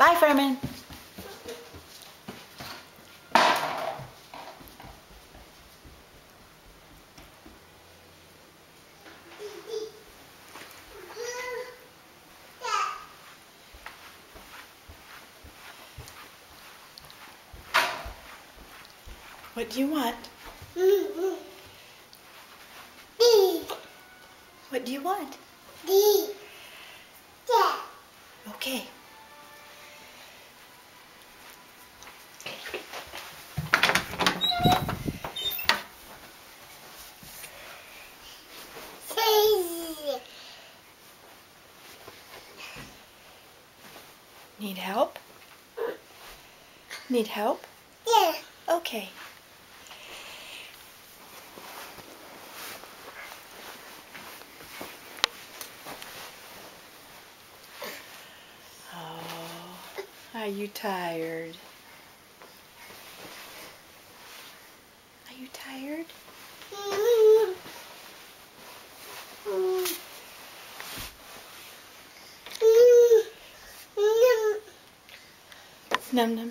Bye, Furman. What do you want? What do you want? Okay. Need help? Need help? Yeah. Okay. Oh, are you tired? Are you tired? Mm-hmm. Nem, nem.